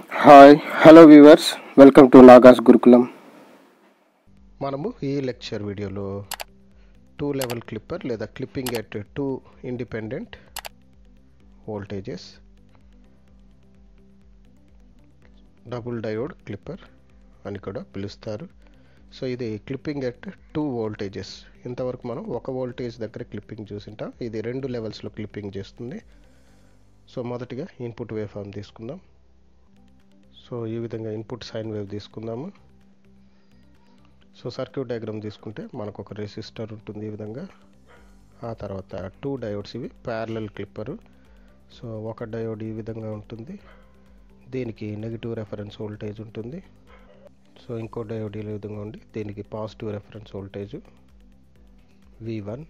Hi hello viewers welcome to Naga's Gurukulam మనము ఈ lecture వీడియోలో టూ లెవెల్ క్లిప్పర్ లేదా clipping at two independent voltages double diode clipper అని కూడా పిలుస్తారు. సో ఇది క్లిప్పింగ్ ఎట్ టూ వోల్టేజెస్ ఇంతవరకు మనం ఒక వోల్టేజ్ దగ్గర క్లిప్పింగ్ చూసింటాం. ఇది రెండు లెవెల్స్లో క్లిప్పింగ్ చేస్తుంది. సో మొదటిగా ఇన్పుట్ వేవ్ ఫామ్ తీసుకుందాం. సో ఈ విధంగా ఇన్పుట్ సైన్ వేవ్ తీసుకుందాము. సో సర్క్యూట్ డయాగ్రామ్ తీసుకుంటే మనకు ఒక రెసిస్టర్ ఉంటుంది ఈ విధంగా. ఆ తర్వాత టూ డయోడ్స్ ఇవి ప్యారలల్ క్లిప్పరు సో ఒక డయోడ్ ఈ విధంగా ఉంటుంది. దీనికి నెగిటివ్ రెఫరెన్స్ వోల్టేజ్ ఉంటుంది. సో ఇంకో డయోడ్ ఈ విధంగా ఉండి దీనికి positive reference voltage V one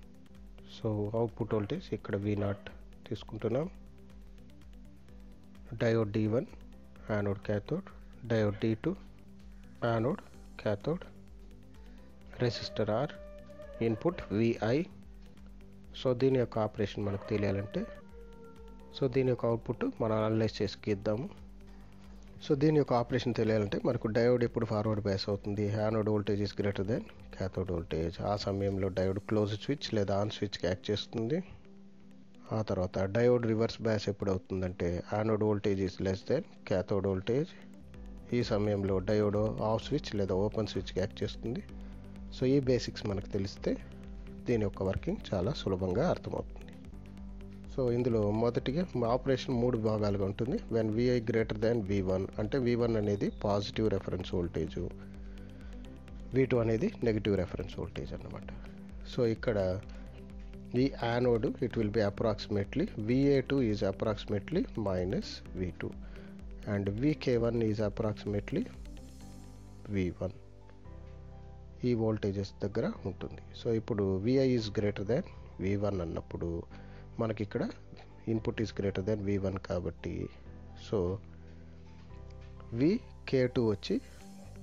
so output voltage ఇక్కడ వి నాట్ తీసుకుంటున్నాం. Diode D one anode cathode diode D two anode cathode resistor R input V I so దీని యొక్క ఆపరేషన్ మనకు తెలియాలంటే సో దీని యొక్క అవుట్పుట్ మనం అనలైజ్ చేసి గీద్దాము. సో దీని యొక్క ఆపరేషన్ తెలియాలంటే మనకు డయోడ్ ఎప్పుడు ఫార్వర్డ్ బయాస్ అవుతుంది? Anode voltage is greater than cathode voltage ఆ సమయంలో డయోడ్ క్లోజ్ స్విచ్ లేదా ఆన్ స్విచ్కి యాక్ట్ చేస్తుంది. ఆ తర్వాత డయోడ్ రివర్స్ బ్యాస్ ఎప్పుడు అవుతుందంటే anode voltage is less than cathode voltage. ఈ సమయంలో డయోడ్ ఆఫ్ స్విచ్ లేదా ఓపెన్ స్విచ్కి యాక్ట్ చేస్తుంది. సో ఈ బేసిక్స్ మనకు తెలిస్తే దీని యొక్క వర్కింగ్ చాలా సులభంగా అర్థమవుతుంది. సో ఇందులో మొదటిగా ఆపరేషన్ మూడు భాగాలుగా ఉంటుంది. When VI greater than V one అంటే వి వన్ అనేది positive reference voltage. V two అనేది నెగిటివ్ రెఫరెన్స్ వోల్టేజ్ అన్నమాట. సో ఇక్కడ ఈ anode it will be approximately VA two is approximately minus V two and VK one is approximately V one ఈ voltages దగ్గర ఉంటుంది. So ఇప్పుడు VI is greater than V one అన్నప్పుడు మనకి ఇక్కడ input is greater than V one కాబట్టి so V K two వచ్చి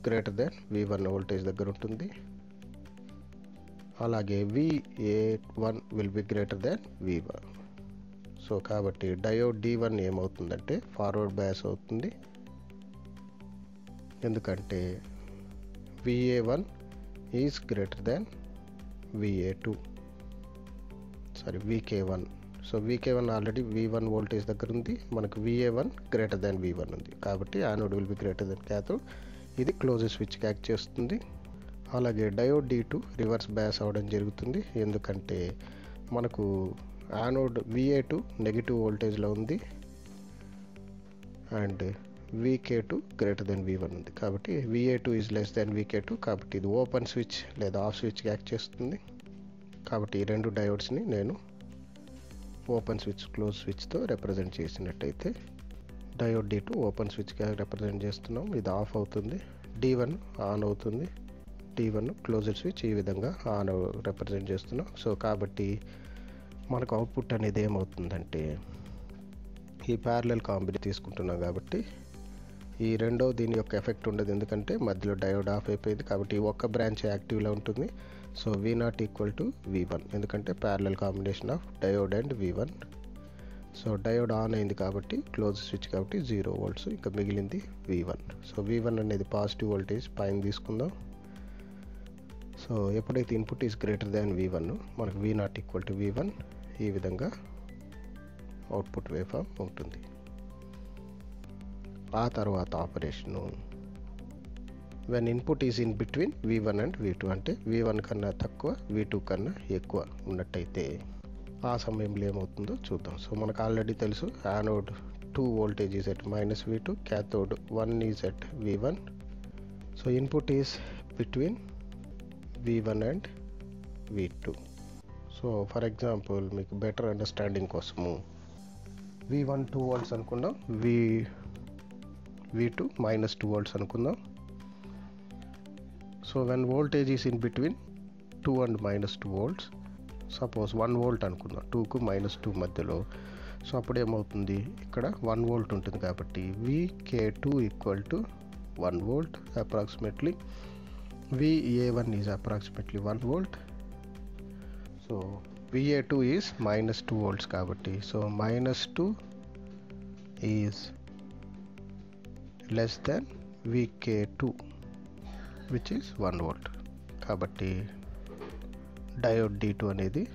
greater than V one voltage దగ్గర ఉంటుంది. అలాగే V A one will be greater than V one so కాబట్టి diode D one ఏమవుతుందంటే ఫార్వర్డ్ బయాస్ అవుతుంది. ఎందుకంటే VA one is greater than VA two sorry VK one so VK one already V one voltage దగ్గర ఉంది. మనకు VA one greater than V one ఉంది. కాబట్టి anode will be greater than cathode ఇది close switch act చేస్తుంది. అలాగే diode D two reverse bias అవ్వడం జరుగుతుంది. ఎందుకంటే మనకు యానోడ్ విఏ టూ నెగిటివ్ వోల్టేజ్లో ఉంది. And VK two greater than V one ఉంది. కాబట్టి VA two is less than VK two కాబట్టి ఇది ఓపెన్ స్విచ్ లేదా ఆఫ్ స్విచ్ యాక్ట్ చేస్తుంది. కాబట్టి ఈ రెండు డయోడ్స్ని నేను ఓపెన్ స్విచ్ క్లోజ్ స్విచ్తో రిప్రజెంట్ చేసినట్టయితే డయోడ్ డి టూ ఓపెన్ స్విచ్గా రిప్రజెంట్ చేస్తున్నాం. ఇది ఆఫ్ అవుతుంది. డి వన్ ఆన్ అవుతుంది. టీ వన్ క్లోజ్డ్ స్విచ్ ఈ విధంగా ఆన్ రిప్రజెంట్ చేస్తున్నాం. సో కాబట్టి మనకు అవుట్పుట్ అనేది ఏమవుతుందంటే ఈ ప్యారలల్ కాంబినేషన్ తీసుకుంటున్నాం కాబట్టి ఈ రెండో దీని యొక్క ఎఫెక్ట్ ఉండదు. ఎందుకంటే మధ్యలో డయోడ్ ఆఫ్ అయిపోయింది కాబట్టి ఈ ఒక్క బ్రాంచ్ యాక్టివ్లో ఉంటుంది. So V naught equal to V one ఎందుకంటే parallel combination of diode and V one so diode on అయింది కాబట్టి క్లోజ్ స్విచ్ కాబట్టి జీరో వోల్ట్స్ ఇంకా మిగిలింది V one so V one అనేది పాజిటివ్ వోల్టేజ్ పైన తీసుకుందాం. సో ఎప్పుడైతే input is greater than V one మనకు V naught equal to V one ఈ విధంగా అవుట్పుట్ వేఫామ్ ఉంటుంది. ఆ తర్వాత operation when input is in between V one and V two అంటే వి వన్ కన్నా తక్కువ వి టూ కన్నా ఎక్కువ ఉన్నట్టయితే ఆ సమయంలో ఏమవుతుందో చూద్దాం. సో మనకు ఆల్రెడీ తెలుసు anode two voltage is at minus V two cathode one is at V one so input is between V one and V two so for example మీకు బెటర్ అండర్స్టాండింగ్ కోసము వి వన్ టూ వోల్ట్స్ అనుకుందాం V V two minus two volts అనుకుందాం. So when voltage is in between two and minus two volts suppose one volt అనుకుందాం టూకు minus two మధ్యలో. So అప్పుడు ఏమవుతుంది? ఇక్కడ వన్ వోల్ట్ ఉంటుంది కాబట్టి V K two equal to one volt approximately V A one is approximately one So so V A two is minus two volts కాబట్టి. So minus two is less than V K two which is one కాబట్టి diode D two అనేది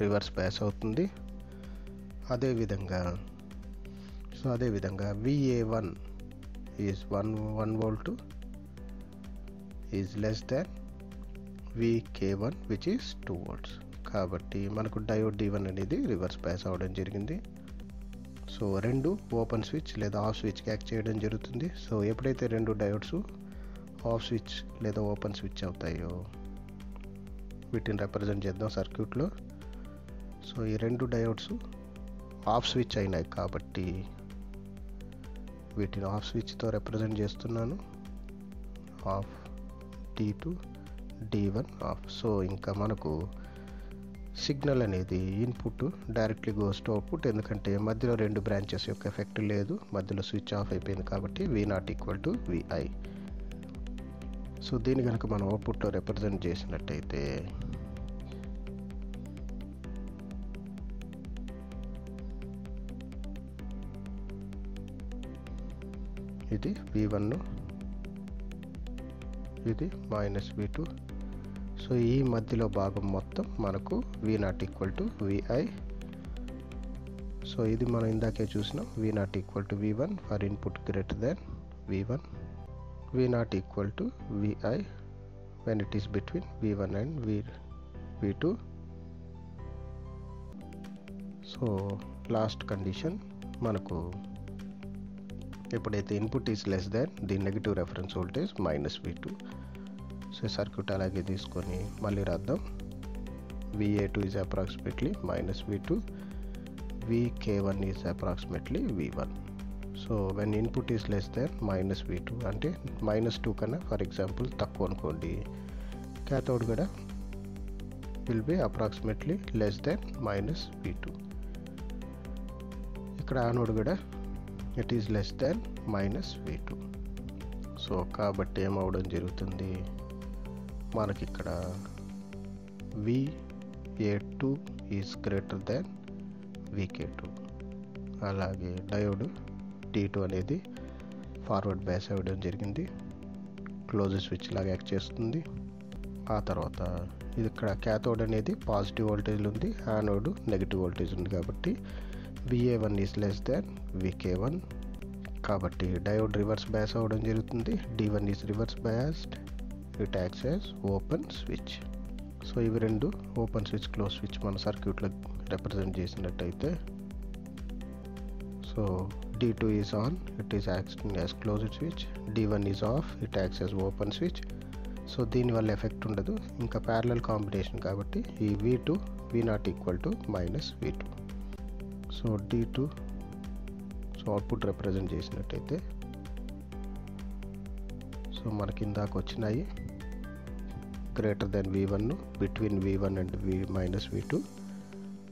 reverse bias అవుతుంది. అదేవిధంగా so అదేవిధంగా V A one is one one volt is less than V K one which is two volts కాబట్టి మనకు diode D one అనేది reverse bias అవ్వడం జరిగింది. సో రెండు ఓపెన్ స్విచ్ లేదా ఆఫ్ స్విచ్ యాక్ట్ చేయడం జరుగుతుంది. సో ఎప్పుడైతే రెండు డయోడ్స్ ఆఫ్ స్విచ్ లేదా ఓపెన్ స్విచ్ అవుతాయో వీటిని రిప్రజెంట్ చేద్దాం సర్క్యూట్లో సో ఈ రెండు డయోడ్స్ ఆఫ్ స్విచ్ అయినాయి కాబట్టి వీటిని ఆఫ్ స్విచ్తో రిప్రజెంట్ చేస్తున్నాను. Off D two D one off so ఇంకా మనకు సిగ్నల్ అనేది input directly goes to output ఎందుకంటే మధ్యలో రెండు బ్రాంచెస్ యొక్క ఎఫెక్ట్ లేదు. మధ్యలో స్విచ్ ఆఫ్ అయిపోయింది కాబట్టి V naught equal to VI so దీన్ని కనుక మనం అవుట్పుట్లో రిప్రజెంట్ చేసినట్టయితే ఇది వి వన్ ఇది మైనస్ వి టూ సో ఈ మధ్యలో భాగం మొత్తం మనకు V naught equal to VI so ఇది మనం ఇందాకే చూసినాం. V naught equal to V one for input greater than V one V naught equal to VI when it is between V one and V V two so last condition మనకు ఎప్పుడైతే input is less than the negative reference voltage minus V two so circuit అలాగే తీసుకొని మళ్ళీ రాద్దాం. VA two is approximately minus V two VK one is approximately V one so when input is less than minus V two అంటే minus two కన్నా for example తక్కువ అనుకోండి cathode కూడా will be approximately less than minus V two ఇక్కడ anode కూడా it is less than minus V two so కాబట్టి ఏమవడం జరుగుతుంది? మనకి ఇక్కడ V A two is greater than VK two అలాగే డయోడ్ టీ టూ అనేది ఫార్వర్డ్ బ్యాస్ అవ్వడం జరిగింది. క్లోజ్ స్విచ్ లాగా యాక్ట్ చేస్తుంది. ఆ తర్వాత ఇది ఇక్కడ క్యాథోడ్ అనేది పాజిటివ్ వోల్టేజ్ ఉంది యానోడ్ నెగిటివ్ వోల్టేజ్ ఉంది కాబట్టి VA one is less than VK one కాబట్టి డయోడ్ రివర్స్ బయాస్ అవ్వడం జరుగుతుంది. D one is reverse biased it acts as open switch so ఇవి రెండు ఓపెన్ స్విచ్ క్లోజ్ స్విచ్ మన సర్క్యూట్లో రిప్రజెంట్ చేసినట్టయితే. So D two is on it is acting as closed switch D one is off it acts as open switch so దీనివల్ల effect ఉండదు. ఇంకా parallel combination కాబట్టి ఈ V two V naught equal to minus V two so D two so output represent చేసినట్టయితే so మనకి ఇందాక వచ్చినాయి greater than V one between V one and V minus V two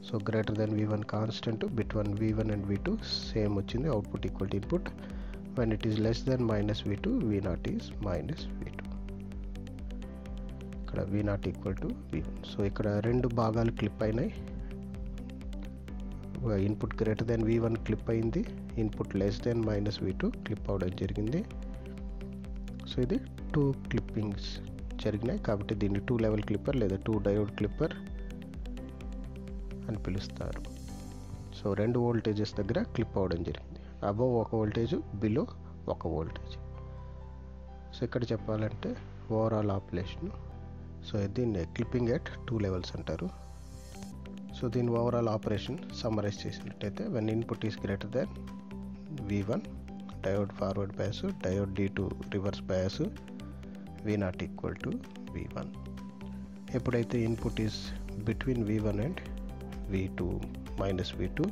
so greater than V one constant between V one and V two same వచ్చింది output equal to input when it is less than minus V two V naught is minus V two ఇక్కడ V naught equal to V one so ఇక్కడ రెండు భాగాలు clip అయినాయి. Input greater than V one clip అయింది input less than minus V two clip అవడం జరిగింది. So ఇది two clippings జరిగినాయి కాబట్టి దీన్ని టూ లెవెల్ క్లిప్పర్ లేదా టూ డయోడ్ క్లిప్పర్ అని పిలుస్తారు. సో రెండు వోల్టేజెస్ దగ్గర క్లిప్ అవడం జరిగింది. అబవ్ ఒక వోల్టేజ్ బిలో ఒక వోల్టేజ్ సో ఇక్కడ చెప్పాలంటే ఓవరాల్ ఆపరేషన్ సో దీన్ని క్లిప్పింగ్ ఎట్ టూ లెవెల్స్ అంటారు. సో దీని ఓవరాల్ ఆపరేషన్ సమ్మరైజ్ చేసినట్టయితే when input is greater than V one diode forward bias diode D two reverse bias V naught equal to V one ఎప్పుడైతే input is between V one and V two minus V two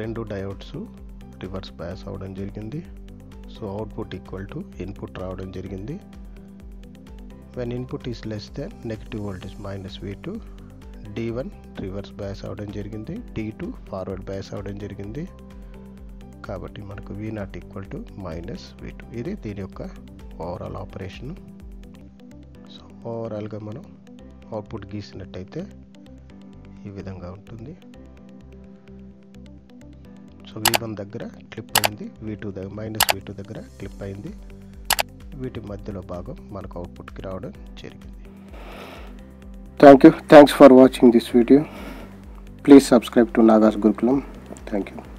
రెండు diodes reverse bias అవ్వడం జరిగింది. So output equal to input రావడం జరిగింది. When input is less than negative voltage minus V two D one reverse bias అవ్వడం జరిగింది D two forward bias అవ్వడం జరిగింది. కాబట్టి మనకు V naught equal to minus V two ఇది దీని యొక్క ఓవరాల్ ఆపరేషన్ సో ఓవరాల్గా మనం అవుట్పుట్ గీసినట్టయితే ఈ విధంగా ఉంటుంది. సో వి వన్ దగ్గర క్లిప్ అయింది వి టూ దగ్గర మైనస్ వి టూ దగ్గర క్లిప్ అయింది. వీటి మధ్యలో భాగం మనకు అవుట్పుట్కి రావడం జరిగింది. thank you. Thanks for watching this video. Please subscribe to nagas gurukulam thank you.